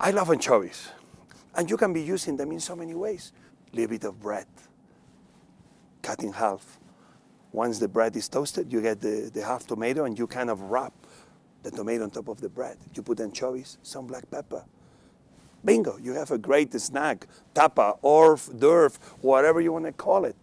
I love anchovies, and you can be using them in so many ways. A Little bit of bread, cut in half. Once the bread is toasted, you get the, the half tomato and you kind of wrap the tomato on top of the bread. You put anchovies, some black pepper. Bingo, you have a great snack, tapa, hors d'oeuvre, whatever you want to call it.